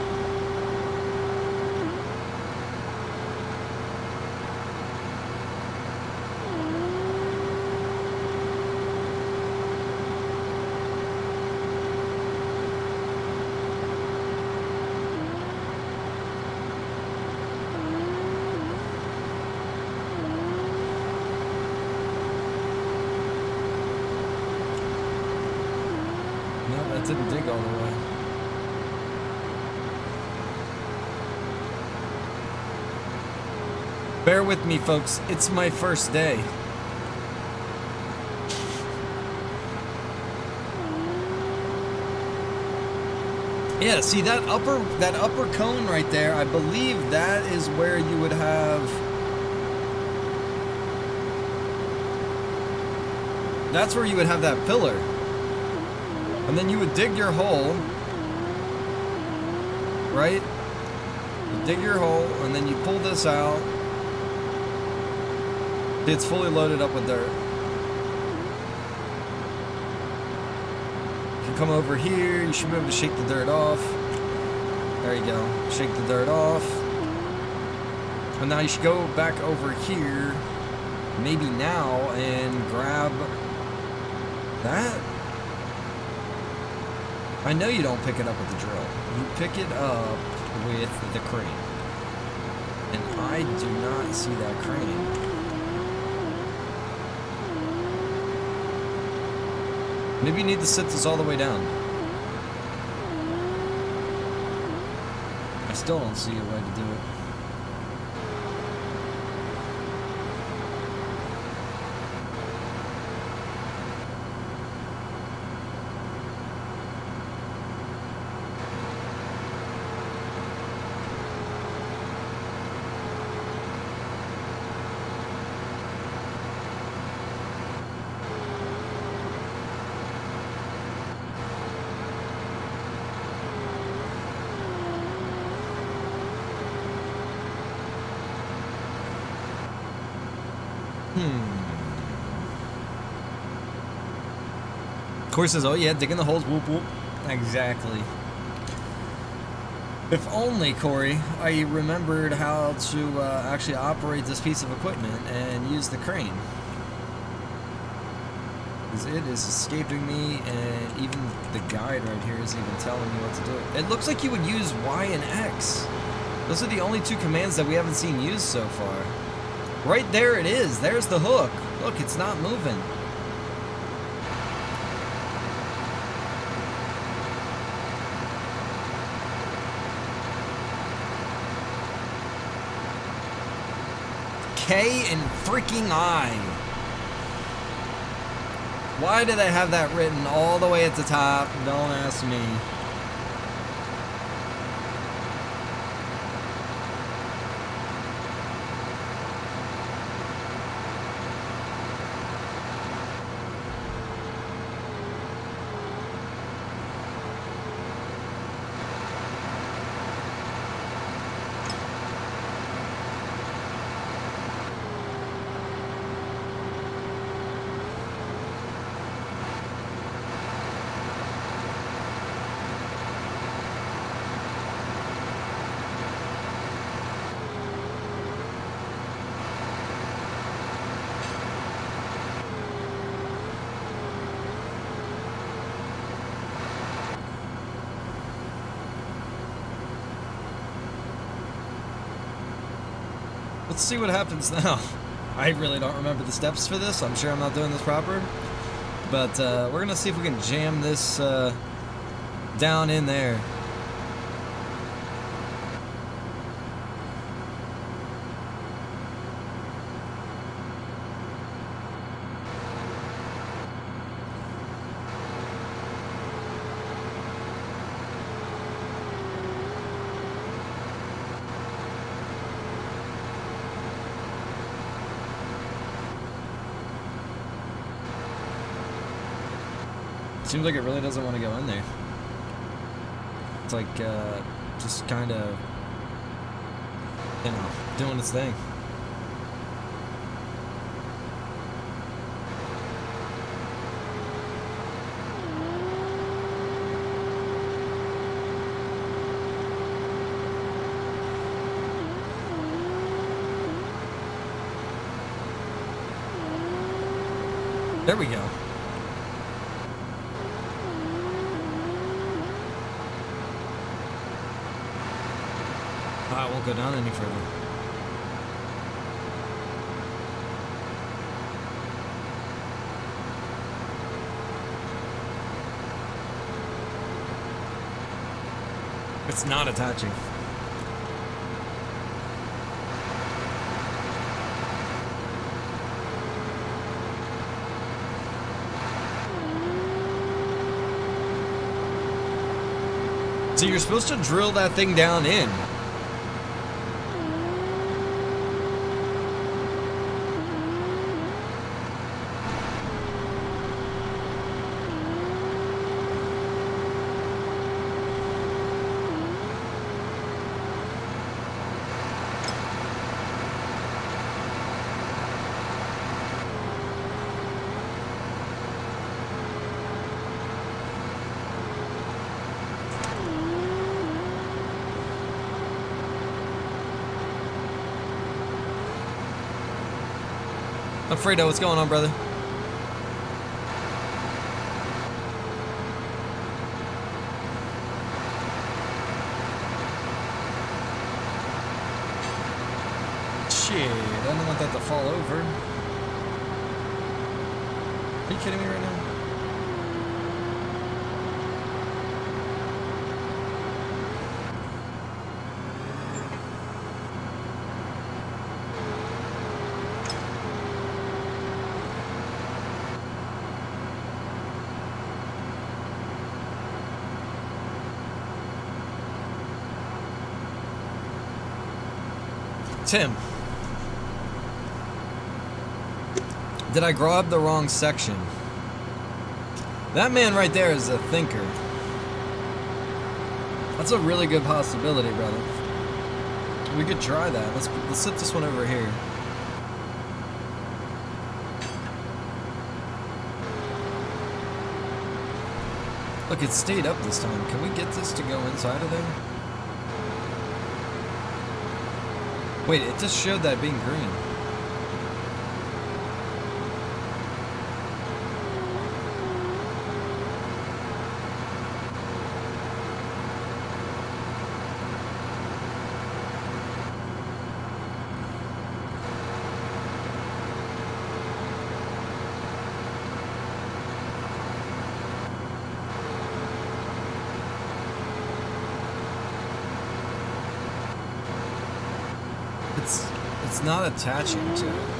No, that didn't dig all the way. Bear with me, folks. It's my first day. Yeah, see that upper that upper cone right there, I believe that is where you would have That's where you would have that pillar. And then you would dig your hole. Right? You dig your hole and then you pull this out. It's fully loaded up with dirt. If you come over here, you should be able to shake the dirt off. There you go. Shake the dirt off. And now you should go back over here, maybe now, and grab that. I know you don't pick it up with the drill. You pick it up with the crane. And I do not see that crane. Maybe you need to sit this all the way down. I still don't see a way to do it. Corey says, "Oh yeah, digging the holes." Whoop whoop. Exactly. If only Corey, I remembered how to uh, actually operate this piece of equipment and use the crane. Because it is escaping me, and even the guide right here isn't even telling me what to do. It looks like you would use Y and X. Those are the only two commands that we haven't seen used so far. Right there it is. There's the hook. Look, it's not moving. K and freaking I. Why do they have that written all the way at the top? Don't ask me. Let's see what happens now. I really don't remember the steps for this. I'm sure I'm not doing this proper. But uh, we're going to see if we can jam this uh, down in there. Seems like it really doesn't want to go in there. It's like, uh, just kind of, you know, doing its thing. There we go. Ah, it won't go down any further. It's not attaching. So you're supposed to drill that thing down in. Alfredo, what's going on, brother? Tim. Did I grab the wrong section? That man right there is a thinker. That's a really good possibility, brother. We could try that. Let's let's sit this one over here. Look, it stayed up this time. Can we get this to go inside of there? Wait, it just showed that being green. It's it's not attaching to it.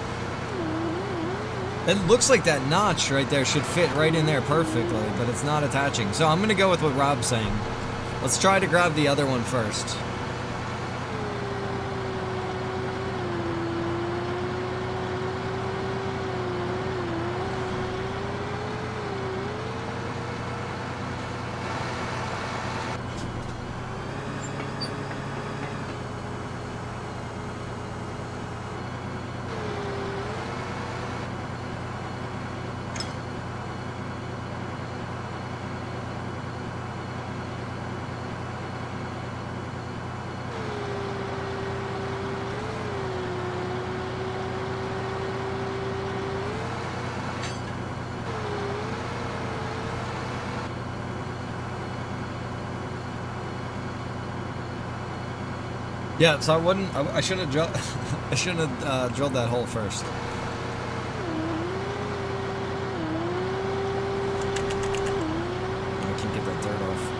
It looks like that notch right there should fit right in there perfectly, but it's not attaching. So I'm gonna go with what Rob's saying. Let's try to grab the other one first. Yeah, so I wouldn't. I, I should have. I shouldn't have uh, drilled that hole first. I can't get that dirt off.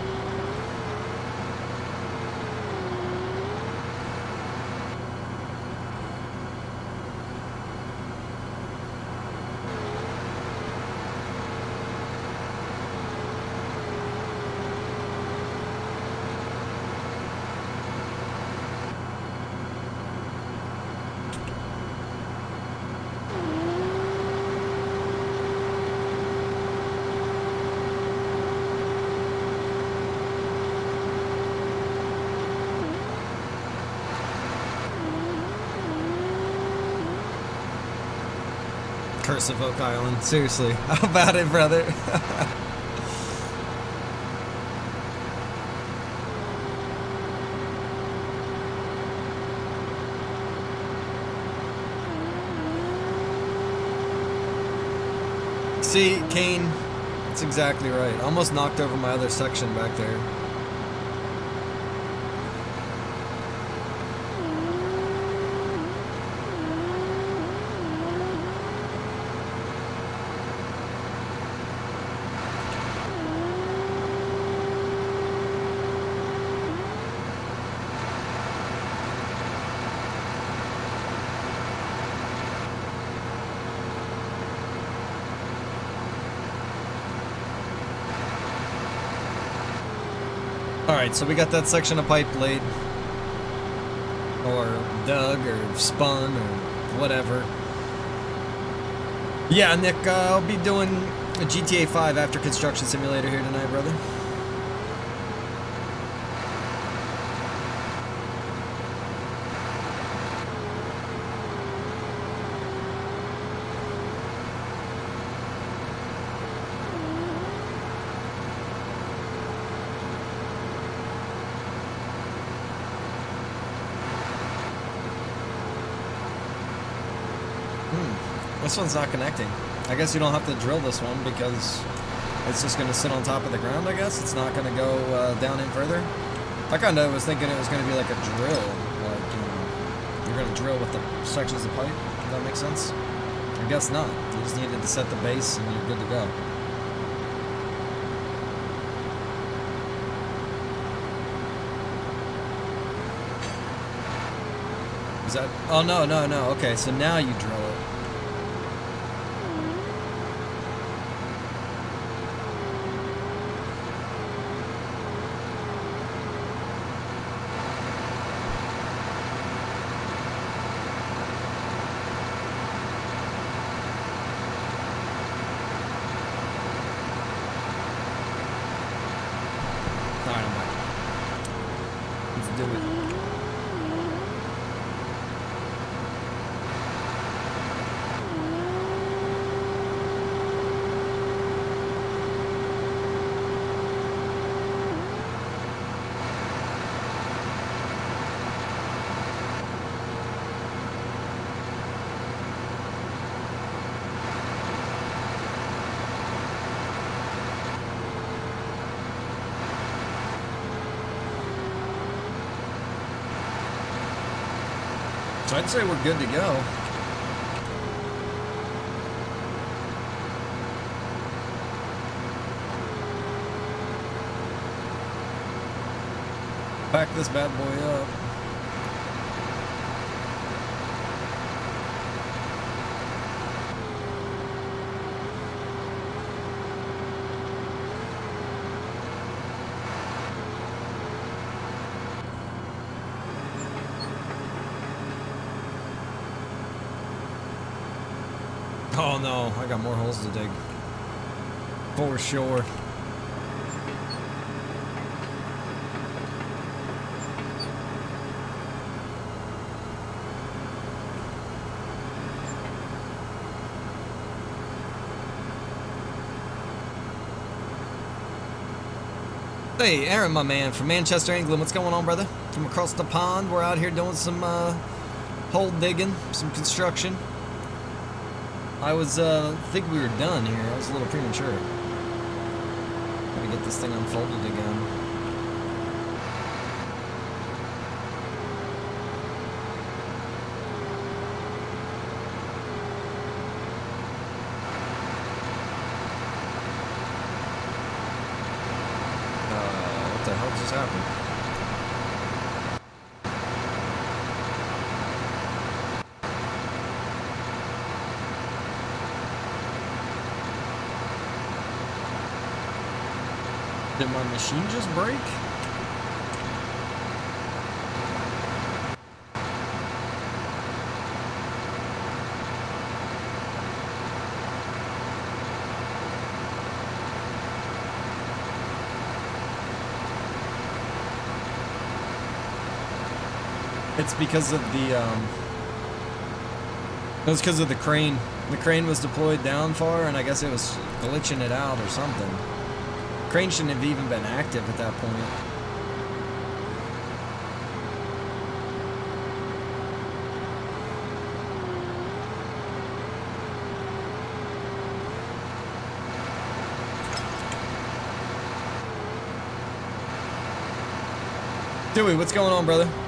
Curse of Oak Island. Seriously, how about it, brother? See, Kane, that's exactly right. Almost knocked over my other section back there. Alright, so we got that section of pipe laid. Or dug, or spun, or whatever. Yeah, Nick, uh, I'll be doing a GTA 5 after Construction Simulator here tonight, brother. Hmm. This one's not connecting. I guess you don't have to drill this one because it's just going to sit on top of the ground, I guess. It's not going to go uh, down in further. I kind of was thinking it was going to be like a drill. Like, you know, you're going to drill with the sections of pipe. Does that make sense? I guess not. You just needed to set the base and you're good to go. Is that? Oh no, no, no. Okay, so now you drill it. Alright, I'm back. Let's do it. So I'd say we're good to go. Back this bad boy up. Oh no, I got more holes to dig. For sure. Hey, Aaron, my man, from Manchester, England. What's going on, brother? From across the pond. We're out here doing some uh, hole digging, some construction. I was, uh, think we were done here. I was a little premature. Gotta get this thing unfolded again. Uh, what the hell just happened? Did my machine just break? It's because of the, um... It was because of the crane. The crane was deployed down far, and I guess it was glitching it out or something. Crane shouldn't have even been active at that point. Dewey, what's going on, brother?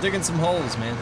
Digging some holes, man.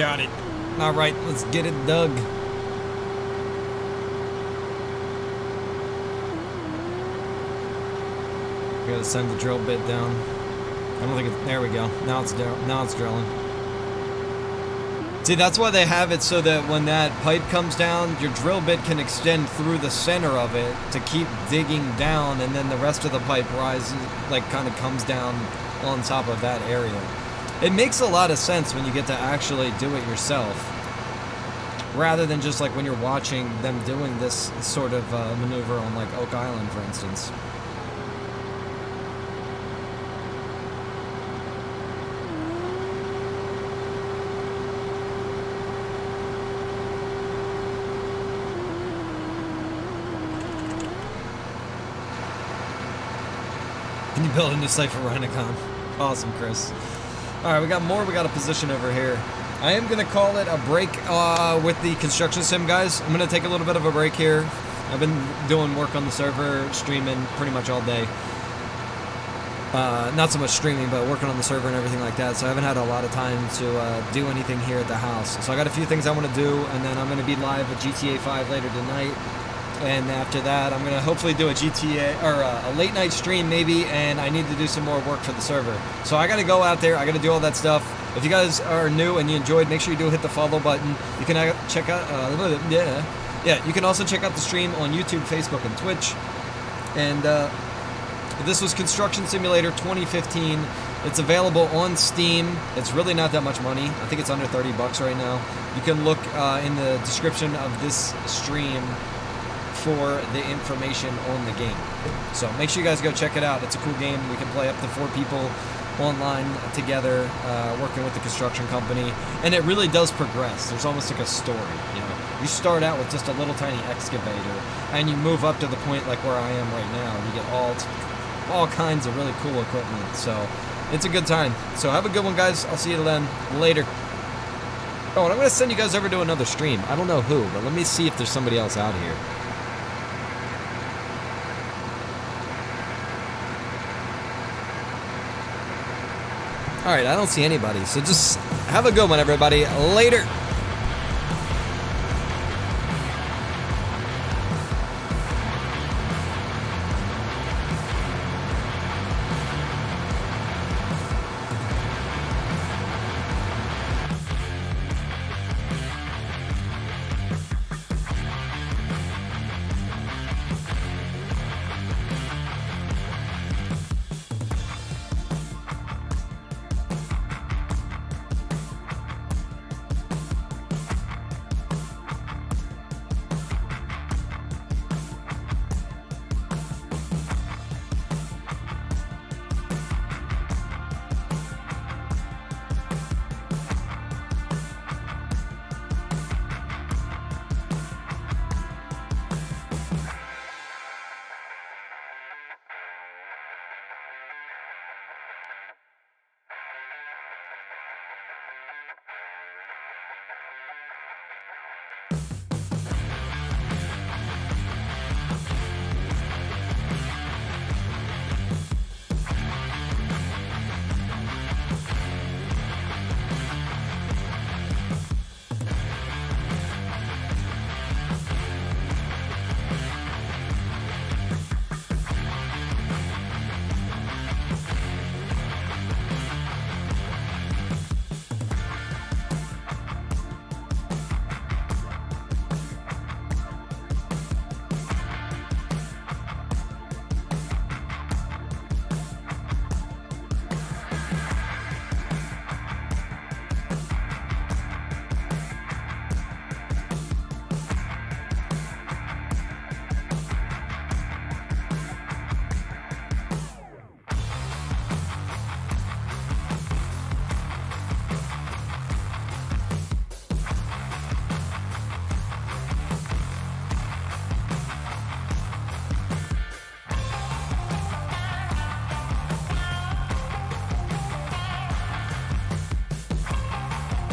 Got it. All right, let's get it dug. Gotta send the drill bit down. I don't think it's, there we go. Now it's now it's drilling. See, that's why they have it so that when that pipe comes down, your drill bit can extend through the center of it to keep digging down, and then the rest of the pipe rises, like, kind of comes down on top of that area. It makes a lot of sense when you get to actually do it yourself, rather than just like when you're watching them doing this sort of uh, maneuver on like Oak Island, for instance. Can you build a new site for Rhinocon? Awesome, Chris. Alright, we got more we got a position over here. I am gonna call it a break uh, with the construction sim guys. I'm gonna take a little bit of a break here. I've been doing work on the server, streaming pretty much all day. Uh, not so much streaming, but working on the server and everything like that. So I haven't had a lot of time to uh, do anything here at the house. So I got a few things I want to do, and then I'm going to be live with GTA 5 later tonight. And after that, I'm to hopefully do a GTA or uh, a late night stream maybe, and I need to do some more work for the server. So I got to go out there. I got to do all that stuff. If you guys are new and you enjoyed, make sure you do hit the follow button. You can uh, check out, uh, yeah, yeah. You can also check out the stream on YouTube, Facebook, and Twitch. And uh, this was Construction Simulator 2015. It's available on Steam. It's really not that much money. I think it's under 30 bucks right now. You can look uh, in the description of this stream for the information on the game. So make sure you guys go check it out. It's a cool game. We can play up to four people online together, uh, working with the construction company, and it really does progress. There's almost like a story. You know, you start out with just a little tiny excavator, and you move up to the point like where I am right now, and you get all all kinds of really cool equipment. So it's a good time. So have a good one, guys. I'll see you then later. Oh, and I'm gonna send you guys over to another stream. I don't know who, but let me see if there's somebody else out here. All right, I don't see anybody. So just have a good one, everybody. Later.